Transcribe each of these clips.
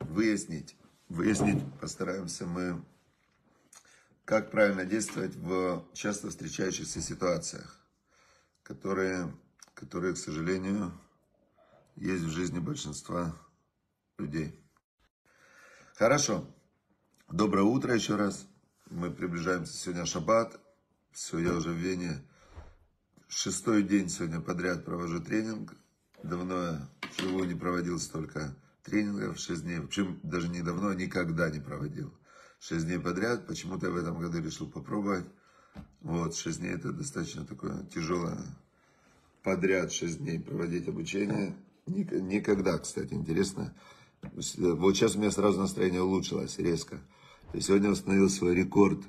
Выяснить, выяснить постараемся мы, как правильно действовать в часто встречающихся ситуациях, которые, которые, к сожалению, есть в жизни большинства людей. Хорошо. Доброе утро еще раз. Мы приближаемся сегодня шаббат. Все, я уже в Вене. Шестой день сегодня подряд провожу тренинг. Давно я живу не проводил столько тренингов, шесть дней. Причем даже не давно, никогда не проводил. Шесть дней подряд. Почему-то я в этом году решил попробовать. Вот, шесть дней это достаточно такое тяжелое. Подряд шесть дней проводить обучение. Никогда, кстати, интересно. Вот сейчас у меня сразу настроение улучшилось резко. И сегодня установил свой рекорд.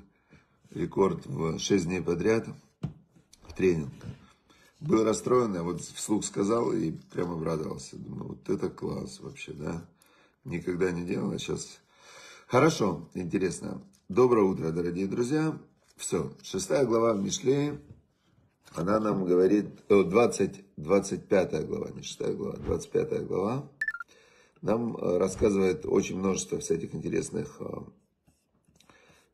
Рекорд в 6 дней подряд в тренинг. Был расстроен, я вот вслух сказал и прямо обрадовался. Думаю, вот это класс вообще, да. Никогда не делал, а сейчас... Хорошо, интересно. Доброе утро, дорогие друзья. Все, шестая глава в Мишле, она нам говорит, 20, 25 глава, не шестая глава, 25 глава, нам э, рассказывает очень множество всяких интересных э,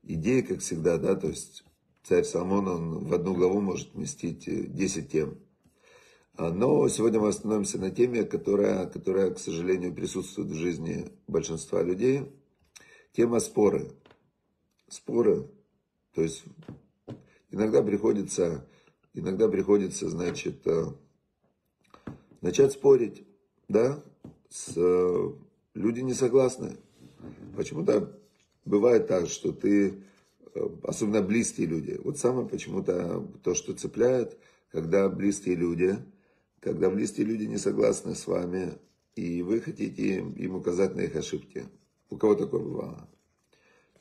идей, как всегда, да, то есть царь Соломон, он в одну главу может вместить 10 э, тем. А, но сегодня мы остановимся на теме, которая, которая, к сожалению, присутствует в жизни большинства людей. Тема споры. Споры. То есть иногда приходится, иногда приходится, значит, начать спорить, да, с, э, люди не согласны. Почему-то бывает так, что ты, э, особенно близкие люди, вот самое почему-то то, что цепляет, когда близкие люди, когда близкие люди не согласны с вами, и вы хотите им указать на их ошибки. У кого такое бывало?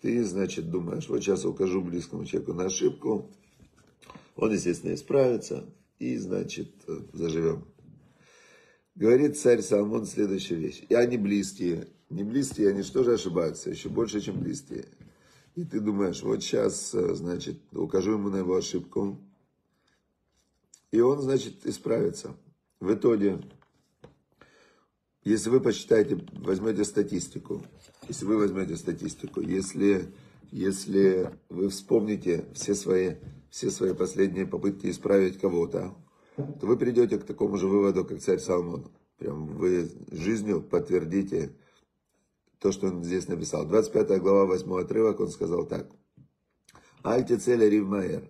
Ты, значит, думаешь, вот сейчас укажу близкому человеку на ошибку, он, естественно, исправится, и, значит, э, заживем. Говорит царь Соломон следующую вещь. И они близкие. Не близкие, они что же ошибаются? Еще больше, чем близкие. И ты думаешь, вот сейчас, э, значит, укажу ему на его ошибку. И он, значит, исправится. В итоге, если вы посчитаете, возьмете статистику, если вы возьмете статистику, если, если вы вспомните все свои, все свои последние попытки исправить кого-то, то вы придете к такому же выводу, как царь Соломон. Прям вы жизнью подтвердите то, что он здесь написал. 25 глава, 8 отрывок, он сказал так. Альте целя ривмаер.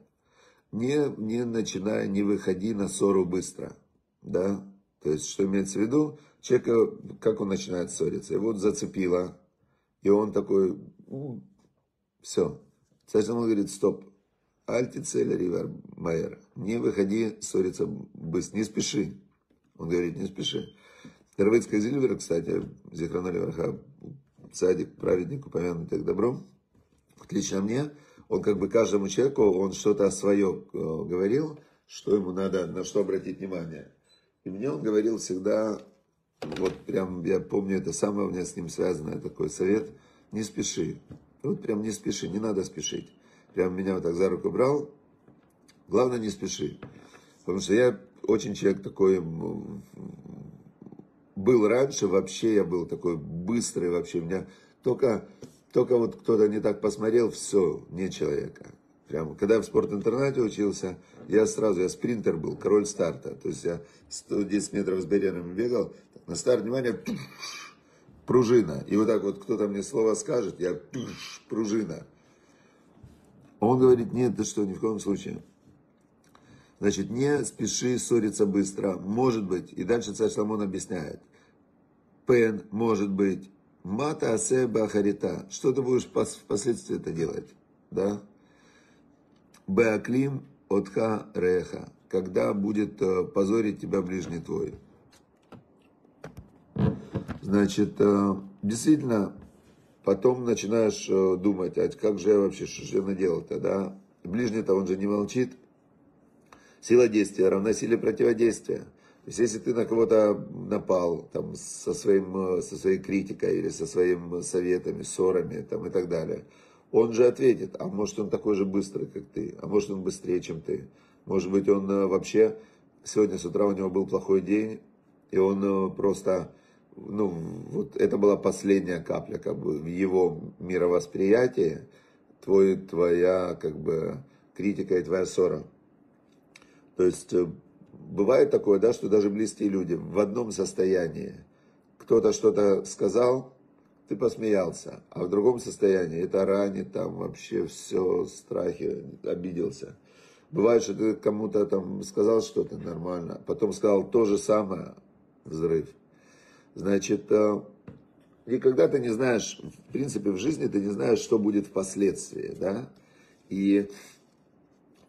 Не, не начинай, не выходи на ссору быстро. Да? То есть, что имеется в виду? Человека, как он начинает ссориться? Его вот зацепило. И он такой, все. Царь Соломон говорит, стоп, Альтицель Ривер Майер. Не выходи ссориться быстро, не спеши. Он говорит, не спеши. Равицкая Зильвер, кстати, Зихрана Верха, садик, праведник, упомянутый добром, отлично мне, он как бы каждому человеку, он что-то свое э, говорил, что ему надо, на что обратить внимание. И мне он говорил всегда, вот прям, я помню, это самое у меня с ним связанное, такой совет, не спеши. Вот прям не спеши, не надо спешить прям меня вот так за руку брал. Главное, не спеши. Потому что я очень человек такой, был раньше, вообще я был такой быстрый, вообще меня только, только вот кто-то не так посмотрел, все, не человека. Прям, когда я в спорт-интернате учился, я сразу, я спринтер был, король старта. То есть я 110 метров с барьерами бегал, на старт, внимание, пружина. И вот так вот кто-то мне слово скажет, я пружина. Он говорит, нет, ты что, ни в коем случае. Значит, не спеши ссориться быстро. Может быть, и дальше царь Соломон объясняет. Пен, может быть, мата асе бахарита. Что ты будешь впоследствии это делать? Да? Беаклим отха реха. Когда будет э, позорить тебя ближний твой. Значит, э, действительно, Потом начинаешь э, думать, а как же я вообще, что же я наделал-то, да? Ближний-то он же не молчит. Сила действия равна силе противодействия. То есть, если ты на кого-то напал там, со, своим, э, со своей критикой или со своими советами, ссорами там, и так далее, он же ответит, а может он такой же быстрый, как ты, а может он быстрее, чем ты. Может быть, он э, вообще, сегодня с утра у него был плохой день, и он просто, ну, вот это была последняя капля, как бы, в его мировосприятии, твой, твоя, как бы, критика и твоя ссора. То есть, бывает такое, да, что даже близкие люди в одном состоянии, кто-то что-то сказал, ты посмеялся, а в другом состоянии это ранит, там вообще все, страхи, обиделся. Бывает, что ты кому-то там сказал что-то нормально, потом сказал то же самое, взрыв. Значит, э, никогда ты не знаешь, в принципе, в жизни ты не знаешь, что будет впоследствии, да? И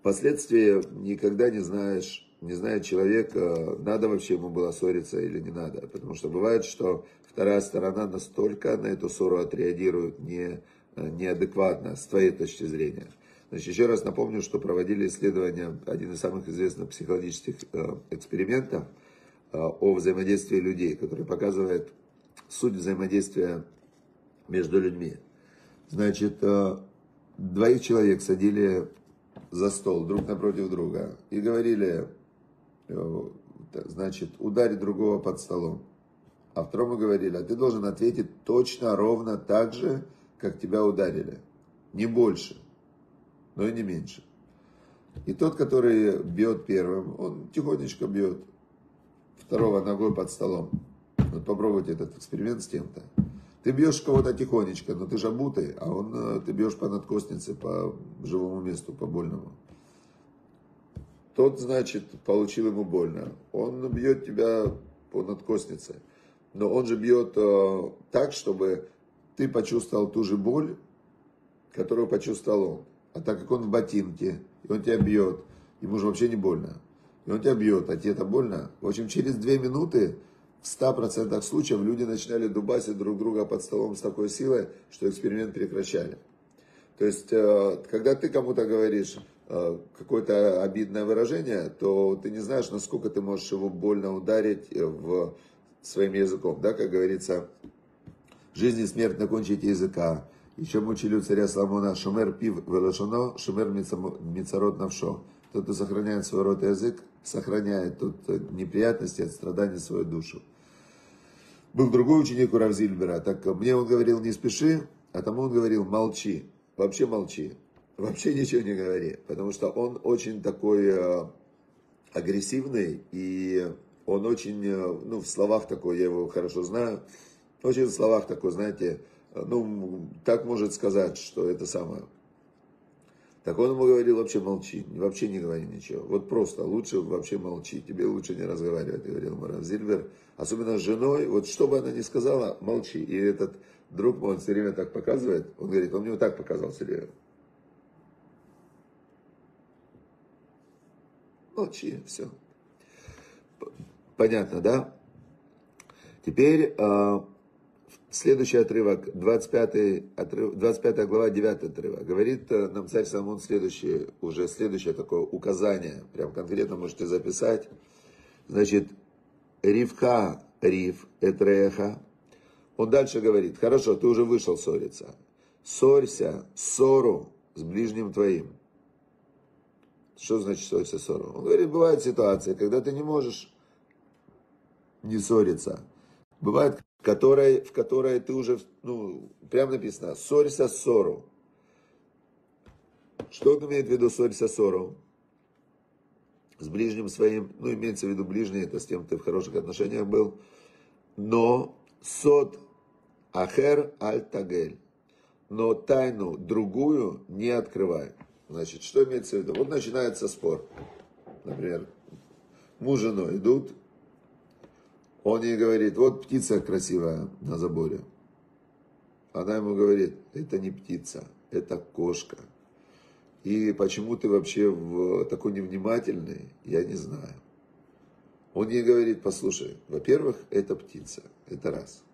впоследствии никогда не знаешь, не знает человек, э, надо вообще ему было ссориться или не надо. Потому что бывает, что вторая сторона настолько на эту ссору отреагирует не, э, неадекватно с твоей точки зрения. Значит, еще раз напомню, что проводили исследования, один из самых известных психологических экспериментов – Э, о взаимодействии людей, который показывает суть взаимодействия между людьми. Значит, двоих человек садили за стол друг напротив друга и говорили, э, значит, ударь другого под столом. А второму говорили, а ты должен ответить точно, ровно так же, как тебя ударили. Не больше, но и не меньше. И тот, который бьет первым, он тихонечко бьет, второго ногой под столом. Вот попробуйте этот эксперимент с тем-то. Ты бьешь кого-то тихонечко, но ты же обутый, а он, э, ты бьешь по надкостнице, по живому месту, по больному. Тот, значит, получил ему больно. Он бьет тебя по надкостнице. Но он же бьет э, так, чтобы ты почувствовал ту же боль, которую почувствовал он. А так как он в ботинке, и он тебя бьет, ему же вообще не больно и он тебя бьет, а тебе это больно. В общем, через две минуты в 100% случаев люди начинали дубасить друг друга под столом с такой силой, что эксперимент прекращали. То есть, э, когда ты кому-то говоришь э, какое-то обидное выражение, то ты не знаешь, насколько ты можешь его больно ударить э, в своим языком. Да, как говорится, жизнь и смерть на кончике языка. Еще мучили царя Соломона Шумер пив велошоно, Шумер мицарот навшо. Тот, кто сохраняет свой рот и язык, сохраняет тут неприятности от страданий свою душу. Был другой ученик у Равзильбера, так мне он говорил, не спеши, а тому он говорил, молчи, вообще молчи, вообще ничего не говори, потому что он очень такой э, агрессивный, и он очень, э, ну, в словах такой, я его хорошо знаю, очень в словах такой, знаете, э, ну, так может сказать, что это самое, так он ему говорил, вообще молчи, вообще не говори ничего. Вот просто, лучше вообще молчи, тебе лучше не разговаривать, говорил Марав Зильбер. Особенно с женой, вот что бы она ни сказала, молчи. И этот друг мой, он все время так показывает, он говорит, он мне вот так показал все время. Молчи, все. Понятно, да? Теперь а, Следующий отрывок, 25, отрыв, 25 глава, 9 отрывок. Говорит э, нам царь Соломон следующее, уже следующее такое указание, прям конкретно можете записать. Значит, Ривка, Рив, Этреха. Он дальше говорит, хорошо, ты уже вышел ссориться. Ссорься, ссору с ближним твоим. Что значит ссорься, ссору? Он говорит, бывают ситуации, когда ты не можешь не ссориться. Бывает, которой, в которой ты уже, ну, прям написано, ссорься ссору. Что он имеет в виду ссорься ссору? С ближним своим, ну, имеется в виду ближний, это с тем ты в хороших отношениях был. Но сод ахер аль тагель. Но тайну другую не открывай. Значит, что имеется в виду? Вот начинается спор. Например, муж с женой идут, он ей говорит, вот птица красивая на заборе. Она ему говорит, это не птица, это кошка. И почему ты вообще в, такой невнимательный, я не знаю. Он ей говорит, послушай, во-первых, это птица, это раз.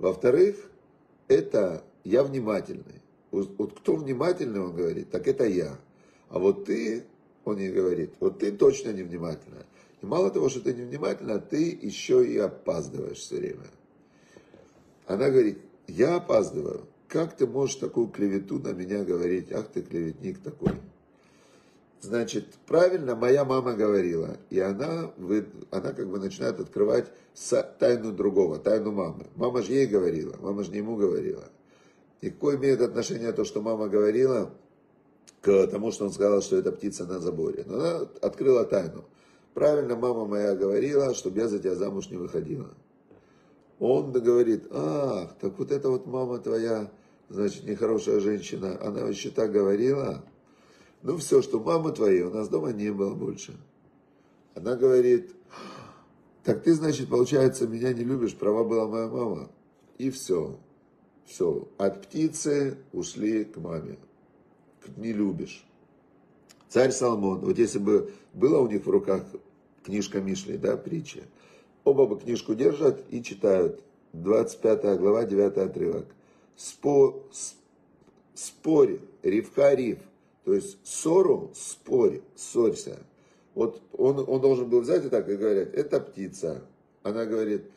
Во-вторых, это я внимательный. Вот, вот кто внимательный, он говорит, так это я. А вот ты, он ей говорит, вот ты точно невнимательная. И мало того, что ты невнимательна, ты еще и опаздываешь все время. Она говорит, я опаздываю. Как ты можешь такую клевету на меня говорить? Ах ты клеветник такой. Значит, правильно моя мама говорила, и она, она как бы начинает открывать тайну другого, тайну мамы. Мама же ей говорила, мама же не ему говорила. И какое имеет отношение то, что мама говорила, к тому, что он сказал, что это птица на заборе. Но она открыла тайну. Правильно мама моя говорила, чтобы я за тебя замуж не выходила. Он говорит, ах, так вот это вот мама твоя, значит, нехорошая женщина, она еще так говорила. Ну все, что мамы твоей у нас дома не было больше. Она говорит, так ты, значит, получается, меня не любишь, права была моя мама. И все. Все. От птицы ушли к маме. Не любишь. Царь Соломон, вот если бы было у них в руках книжка Мишли, да, притча, оба бы книжку держат и читают. 25 глава, 9 отрывок. Спо, спори, ривка рив, то есть ссору, спори, ссорься. Вот он, он должен был взять и так и говорить, это птица. Она говорит,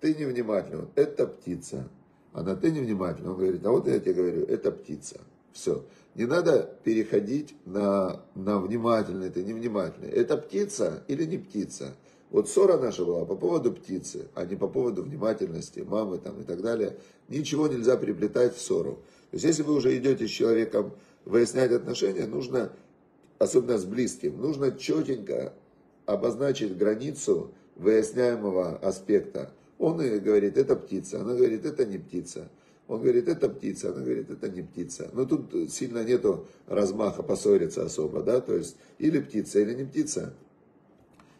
ты невнимательный, это птица. Она, ты невнимательный. Он говорит, а вот я тебе говорю, это птица. Все. Не надо переходить на, на внимательный, ты невнимательный. Это птица или не птица? Вот ссора наша была по поводу птицы, а не по поводу внимательности, мамы там и так далее. Ничего нельзя приплетать в ссору. То есть, если вы уже идете с человеком выяснять отношения, нужно, особенно с близким, нужно четенько обозначить границу выясняемого аспекта. Он говорит, это птица, она говорит, это не птица. Он говорит, это птица, она говорит, это не птица. Но тут сильно нету размаха поссориться особо, да, то есть или птица, или не птица.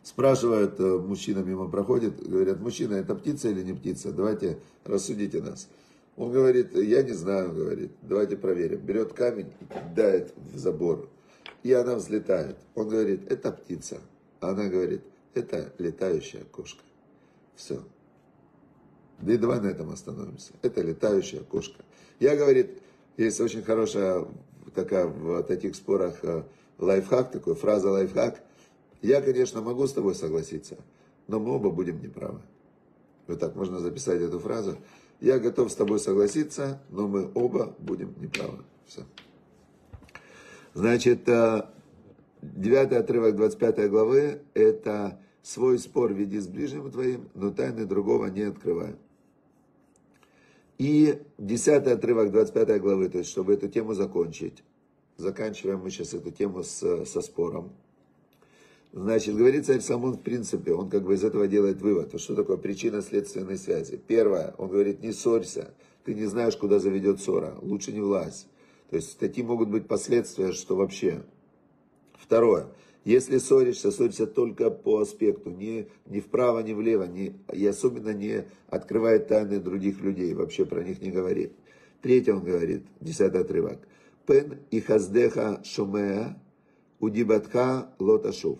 Спрашивают, э, мужчина мимо проходит, говорят, мужчина, это птица или не птица? Давайте рассудите нас. Он говорит, я не знаю, говорит, давайте проверим. Берет камень и кидает в забор. И она взлетает. Он говорит, это птица. Она говорит, это летающая кошка. Все. Да и давай на этом остановимся. Это летающая кошка. Я, говорит, есть очень хорошая такая в таких спорах э, лайфхак, такой фраза лайфхак – я, конечно, могу с тобой согласиться, но мы оба будем неправы. Вот так можно записать эту фразу. Я готов с тобой согласиться, но мы оба будем неправы. Все. Значит, 9 э, отрывок 25 главы – это «Свой спор веди с ближним твоим, но тайны другого не открывай». И 10 отрывок 25 главы, то есть, чтобы эту тему закончить. Заканчиваем мы сейчас эту тему с, со спором. Значит, говорит царь Самон, в принципе, он как бы из этого делает вывод, что такое причина следственной связи. Первое, он говорит, не ссорься, ты не знаешь, куда заведет ссора, лучше не влазь. То есть такие могут быть последствия, что вообще. Второе, если ссоришься, ссорься только по аспекту, не, не вправо, не влево, не, и особенно не открывай тайны других людей, вообще про них не говорит. Третье он говорит, десятый отрывок. Пен и хаздеха шумеа удибатха лоташув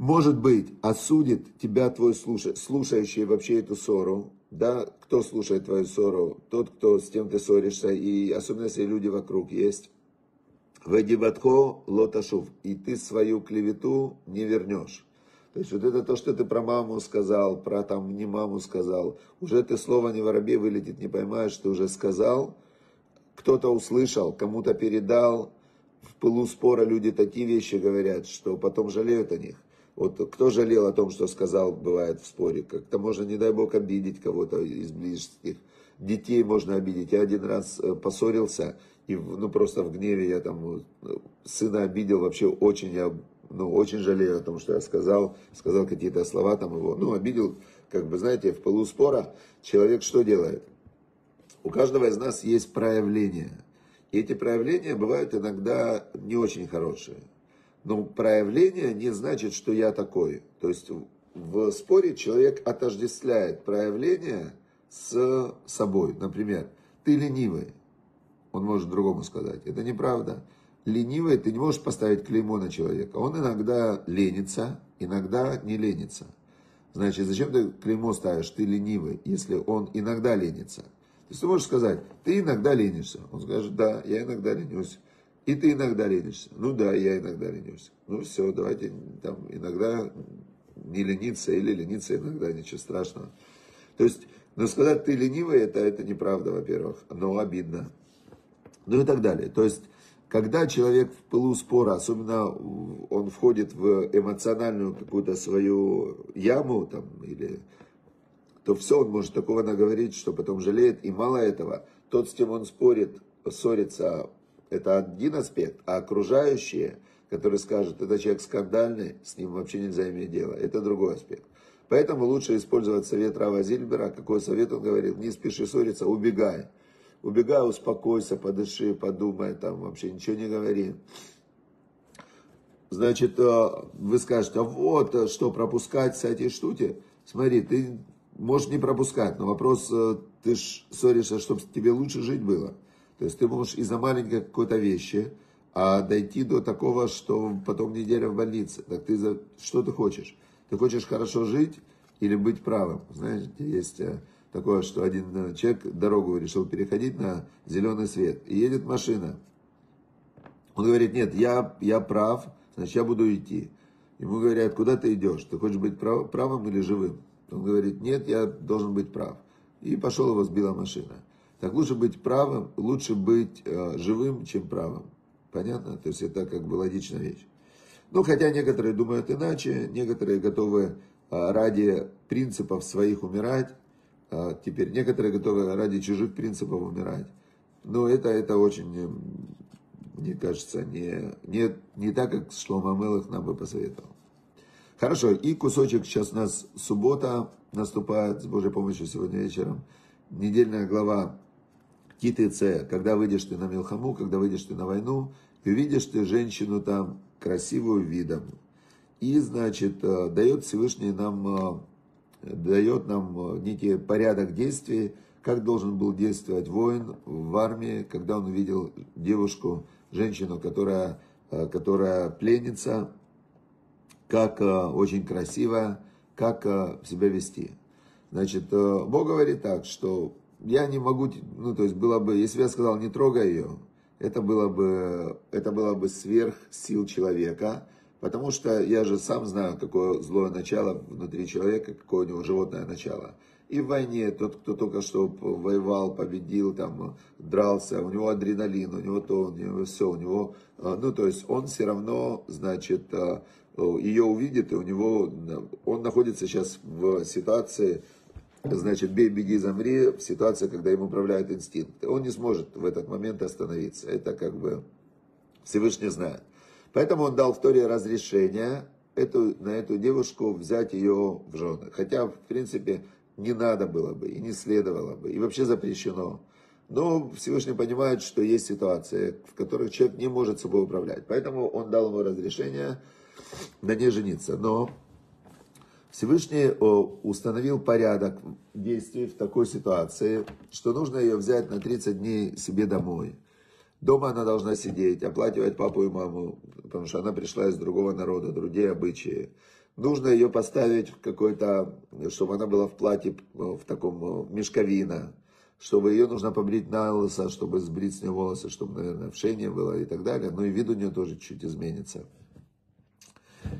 может быть, осудит тебя твой слуша, слушающий вообще эту ссору, да, кто слушает твою ссору, тот, кто с кем ты ссоришься, и особенно если люди вокруг есть. Вадибатхо лоташув, и ты свою клевету не вернешь. То есть вот это то, что ты про маму сказал, про там не маму сказал, уже ты слово не воробей вылетит, не поймаешь, ты уже сказал, кто-то услышал, кому-то передал, в пылу спора люди такие вещи говорят, что потом жалеют о них. Вот кто жалел о том, что сказал, бывает в споре. Как-то можно, не дай бог, обидеть кого-то из близких. Детей можно обидеть. Я один раз э, поссорился, и ну, просто в гневе я там сына обидел. Вообще очень я ну, очень жалею о том, что я сказал, сказал какие-то слова там его, ну, обидел, как бы, знаете, в полу спора человек что делает? У каждого из нас есть проявления. И эти проявления бывают иногда не очень хорошие. Но проявление не значит, что я такой. То есть в споре человек отождествляет проявление с собой. Например, ты ленивый. Он может другому сказать. Это неправда. Ленивый, ты не можешь поставить клеймо на человека. Он иногда ленится, иногда не ленится. Значит, зачем ты клеймо ставишь, ты ленивый, если он иногда ленится? То есть ты можешь сказать, ты иногда ленишься. Он скажет, да, я иногда ленюсь. И ты иногда ленишься. Ну да, я иногда ленюсь. Ну все, давайте там иногда не лениться или лениться иногда, ничего страшного. То есть, но сказать ты ленивый, это, это неправда, во-первых, но обидно. Ну и так далее. То есть, когда человек в пылу спора, особенно он входит в эмоциональную какую-то свою яму, там, или, то все, он может такого наговорить, что потом жалеет. И мало этого, тот, с кем он спорит, ссорится, это один аспект, а окружающие, которые скажут, это человек скандальный, с ним вообще нельзя иметь дело, это другой аспект. Поэтому лучше использовать совет Рава Зильбера. Какой совет он говорил? Не спеши ссориться, убегай. Убегай, успокойся, подыши, подумай, там вообще ничего не говори. Значит, э, вы скажете, а вот э, что, пропускать с этой штуки? Смотри, ты можешь не пропускать, но вопрос, э, ты ж ссоришься, чтобы тебе лучше жить было. То есть ты можешь из-за маленькой какой-то вещи, а дойти до такого, что потом неделя в больнице. Так ты за что ты хочешь? Ты хочешь хорошо жить или быть правым? Знаете, есть такое, что один э, человек дорогу решил переходить на зеленый свет. И едет машина. Он говорит, нет, я, я прав, значит, я буду идти. Ему говорят, куда ты идешь? Ты хочешь быть прав, правым или живым? Он говорит, нет, я должен быть прав. И пошел его сбила машина. Так лучше быть правым, лучше быть э, живым, чем правым. Понятно? То есть это как бы логичная вещь. Ну, хотя некоторые думают иначе, некоторые готовы э, ради принципов своих умирать, теперь некоторые готовы ради чужих принципов умирать. Но это, это очень, мне кажется, не, не, не так, как Шлома Мелых нам бы посоветовал. Хорошо, и кусочек, сейчас у нас суббота наступает, с Божьей помощью сегодня вечером. Недельная глава Киты когда выйдешь ты на Милхаму, когда выйдешь ты на войну, и увидишь ты женщину там красивую видом. И, значит, э, дает Всевышний нам э, дает нам э, некий порядок действий, как должен был действовать воин в армии, когда он увидел девушку, женщину, которая, э, которая пленница, как э, очень красивая, как себя вести. Значит, Бог говорит так, что я не могу, ну, то есть было бы, если бы я сказал, не трогай ее, это было бы, это было бы сверх сил человека, Потому что я же сам знаю, какое злое начало внутри человека, какое у него животное начало. И в войне тот, кто только что воевал, победил, там, дрался, у него адреналин, у него то, у него все, у него, э, ну, то есть он все равно, значит, э, ее увидит, и у него, он находится сейчас в ситуации, значит, бей, беги, замри, в ситуации, когда им управляет инстинкт. Он не сможет в этот момент остановиться. Это как бы Всевышний знает. Поэтому он дал в Торе разрешение эту, на эту девушку взять ее в жены. Хотя, в принципе, не надо было бы и не следовало бы, и вообще запрещено. Но Всевышний понимает, что есть ситуации, в которых человек не может собой управлять. Поэтому он дал ему разрешение на ней жениться. Но Всевышний установил порядок действий в такой ситуации, что нужно ее взять на 30 дней себе домой – Дома она должна сидеть, оплакивать папу и маму, потому что она пришла из другого народа, другие обычаи. Нужно ее поставить в какой-то, чтобы она была в платье, в таком э, мешковина, чтобы ее нужно побрить на лысо, чтобы сбрить с нее волосы, чтобы, наверное, вшение было и так далее. Но и вид у нее тоже чуть изменится.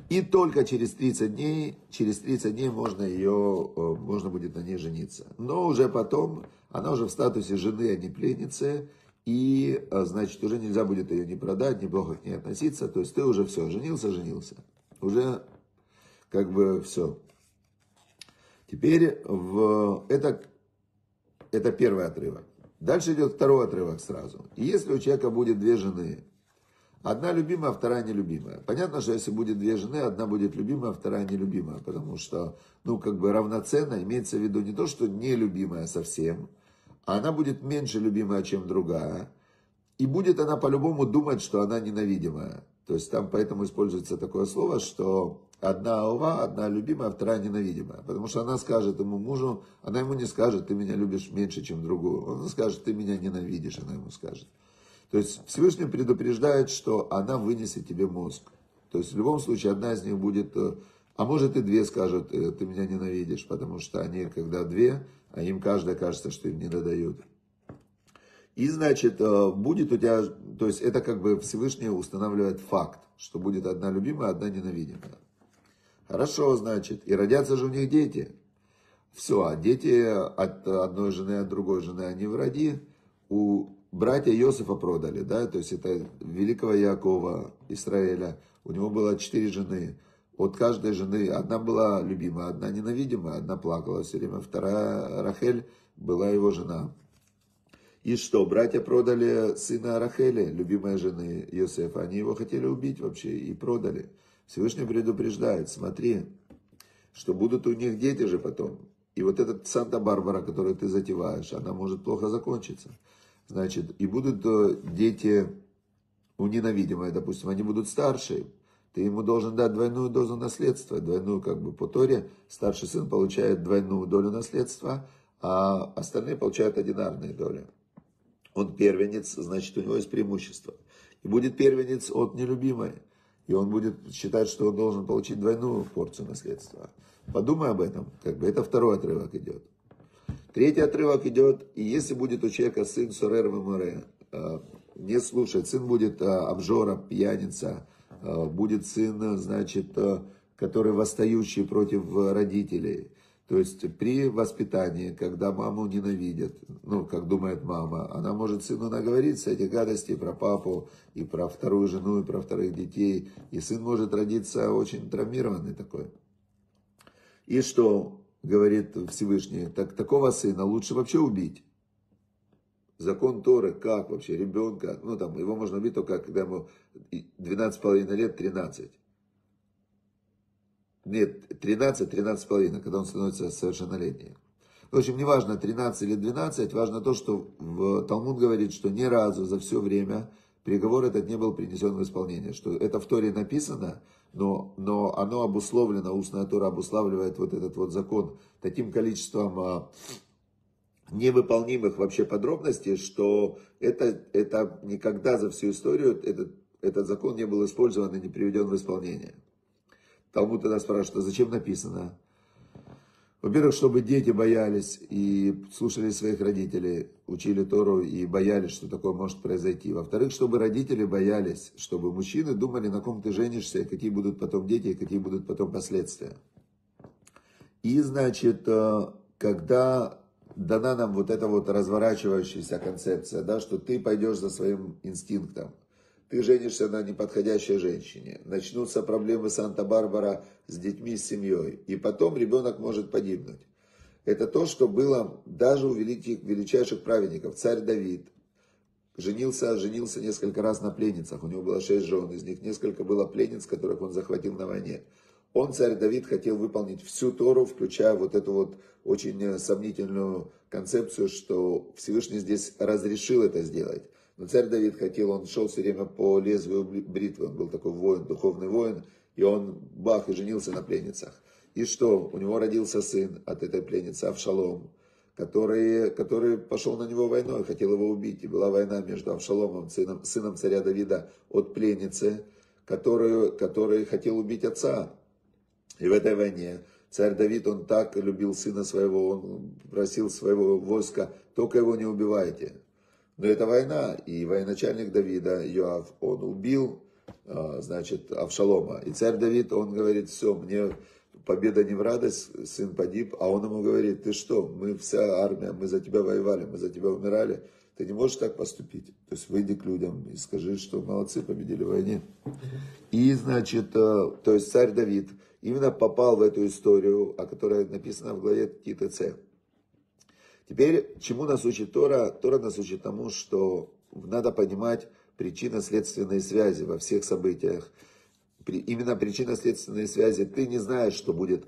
И только через 30 дней, через 30 дней можно ее, э, можно будет на ней жениться. Но уже потом, она уже в статусе жены, а не пленницы, и, а, значит, уже нельзя будет ее не продать, неплохо к ней относиться, то есть ты уже все, женился, женился, уже как бы все. Теперь в, это, это первый отрывок. Дальше идет второй отрывок сразу. И если у человека будет две жены, одна любимая, вторая нелюбимая. Понятно, что если будет две жены, одна будет любимая, вторая нелюбимая, потому что, ну, как бы равноценно имеется в виду не то, что нелюбимая совсем, она будет меньше любимая, чем другая. И будет она по-любому думать, что она ненавидимая. То есть там поэтому используется такое слово, что одна ова, одна любимая, вторая ненавидимая. Потому что она скажет ему мужу, она ему не скажет, ты меня любишь меньше, чем другую. Он скажет, ты меня ненавидишь, она ему скажет. То есть Всевышний предупреждает, что она вынесет тебе мозг. То есть в любом случае одна из них будет, э, а может и две скажут, э, ты меня ненавидишь, потому что они, когда две, а им каждая кажется, что им не додают. И, значит, э, будет у тебя, то есть это как бы Всевышний устанавливает факт, что будет одна любимая, одна ненавидимая. Хорошо, значит, и родятся же у них дети. Все, а дети от одной жены, от другой жены, они в роди. У братья Иосифа продали, да, то есть это великого Якова, Израиля, у него было четыре жены, от каждой жены одна была любимая, одна ненавидимая, одна плакала все время, вторая Рахель была его жена. И что, братья продали сына Рахели, любимой жены Иосифа, они его хотели убить вообще и продали. Всевышний предупреждает, смотри, что будут у них дети же потом. И вот этот Санта-Барбара, который ты затеваешь, она может плохо закончиться. Значит, и будут э, дети у ненавидимой, допустим, они будут старше, ты ему должен дать двойную дозу наследства, двойную как бы по Торе. Старший сын получает двойную долю наследства, а остальные получают одинарные доли. Он первенец, значит, у него есть преимущество. И будет первенец от нелюбимой. И он будет считать, что он должен получить двойную порцию наследства. Подумай об этом. Как бы это второй отрывок идет. Третий отрывок идет, и если будет у человека сын Сорер Море, э, не слушать, сын будет э, обжора, пьяница, будет сын, значит, э, который восстающий против родителей. То есть при воспитании, когда маму ненавидят, ну, как думает мама, она может сыну наговорить с этих гадостей про папу, и про вторую жену, и про вторых детей. И сын может родиться очень травмированный такой. И что говорит Всевышний? Так такого сына лучше вообще убить. Закон Торы, как вообще ребенка, ну там его можно убить только когда ему 12,5 лет, 13. Нет, 13, 13,5, когда он становится совершеннолетним. В общем, не важно 13 или 12, важно то, что в Талмуд говорит, что ни разу за все время приговор этот не был принесен в исполнение. Что это в Торе написано, но, но оно обусловлено, устная Тора обуславливает вот этот вот закон таким количеством а, невыполнимых вообще подробностей, что это, это никогда за всю историю этот, этот закон не был использован и не приведен в исполнение. Талмуд тогда спрашивает, а зачем написано? Во-первых, чтобы дети боялись и слушали своих родителей, учили Тору и боялись, что такое может произойти. Во-вторых, чтобы родители боялись, чтобы мужчины думали, на ком ты женишься, и какие будут потом дети, и какие будут потом последствия. И, значит, э, когда дана нам вот эта вот разворачивающаяся концепция, да, что ты пойдешь за своим инстинктом, ты женишься на неподходящей женщине, начнутся проблемы Санта-Барбара с детьми, с семьей, и потом ребенок может погибнуть. Это то, что было даже у великих, величайших праведников. Царь Давид женился, женился несколько раз на пленницах, у него было шесть жен, из них несколько было пленниц, которых он захватил на войне. Он, царь Давид, хотел выполнить всю Тору, включая вот эту вот очень сомнительную концепцию, что Всевышний здесь разрешил это сделать. Но царь Давид хотел, он шел все время по лезвию бритвы, он был такой воин, духовный воин, и он бах и женился на пленницах. И что? У него родился сын от этой пленницы, Авшалом, который, который пошел на него войной, хотел его убить. И была война между Авшаломом, сыном, сыном царя Давида, от пленницы, которую, который хотел убить отца. И в этой войне царь Давид, он так любил сына своего, он просил своего войска, только его не убивайте. Но это война, и военачальник Давида, Йоав, он убил, а, значит, Авшалома. И царь Давид, он говорит, все, мне победа не в радость, сын погиб, а он ему говорит, ты что, мы вся армия, мы за тебя воевали, мы за тебя умирали, ты не можешь так поступить. То есть выйди к людям и скажи, что молодцы, победили в войне. И, значит, э, то есть царь Давид, именно попал в эту историю, о которой написано в главе Тита Теперь, чему нас учит Тора? Тора нас учит тому, что надо понимать причинно-следственные связи во всех событиях. Именно причинно-следственные связи. Ты не знаешь, что будет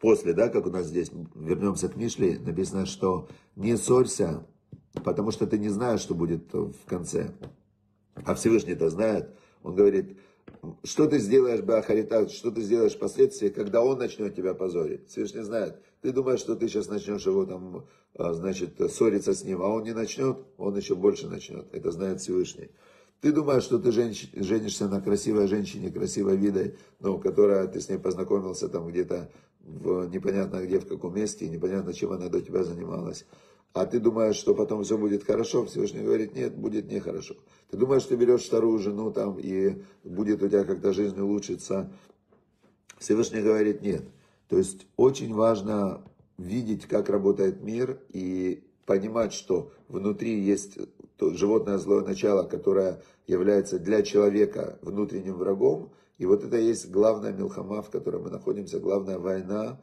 после, да, как у нас здесь, вернемся к Мишле, написано, что не ссорься, потому что ты не знаешь, что будет в конце. А Всевышний это знает. Он говорит, что ты сделаешь, Бахарита, что ты сделаешь впоследствии, когда он начнет тебя позорить. Всевышний знает. Ты думаешь, что ты сейчас начнешь его там, а, значит, ссориться с ним, а он не начнет, он еще больше начнет. Это знает Всевышний. Ты думаешь, что ты женщ... женишься на красивой женщине, красивой видой, ну, которая, ты с ней познакомился там где-то в непонятно где, в каком месте, непонятно, чем она до тебя занималась а ты думаешь, что потом все будет хорошо, Всевышний говорит, нет, будет нехорошо. Ты думаешь, ты берешь вторую жену там, и будет у тебя как-то жизнь улучшиться. Всевышний говорит, нет. То есть очень важно видеть, как работает мир, и понимать, что внутри есть то животное злое начало, которое является для человека внутренним врагом. И вот это есть главная милхама, в которой мы находимся, главная война.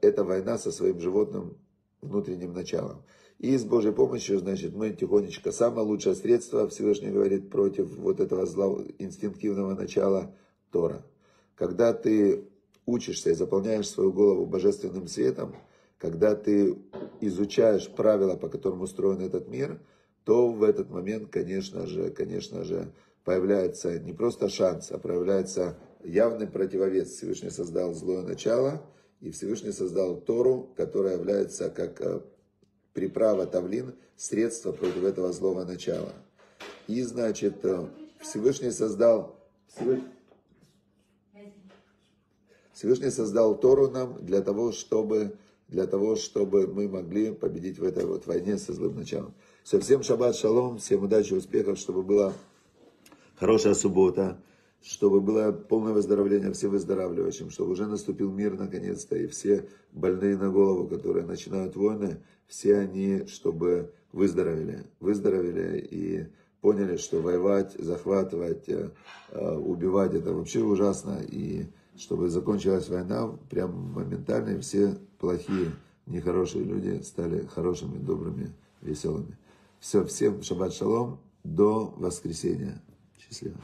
Это война со своим животным внутренним началом. И с Божьей помощью, значит, мы тихонечко, самое лучшее средство, Всевышний говорит, против вот этого зла, инстинктивного начала Тора. Когда ты учишься и заполняешь свою голову божественным светом, когда ты изучаешь правила, по которым устроен этот мир, то в этот момент, конечно же, конечно же, появляется не просто шанс, а появляется явный противовес. Всевышний создал злое начало, и Всевышний создал Тору, которая является как э, приправа тавлин, средство против этого злого начала. И, значит, э, Всевышний создал, Всевышний создал Тору нам для того, чтобы, для того, чтобы мы могли победить в этой вот войне со злым началом. Все, всем шаббат шалом, всем удачи, успехов, чтобы была хорошая суббота, чтобы было полное выздоровление всем выздоравливающим, чтобы уже наступил мир наконец-то, и все больные на голову, которые начинают войны, все они, чтобы выздоровели, выздоровели и поняли, что воевать, захватывать, э, э, убивать это вообще ужасно, и чтобы закончилась война, прям моментально все плохие, нехорошие люди стали хорошими, добрыми, веселыми. Все, всем шаббат шалом, до воскресенья. Счастливо.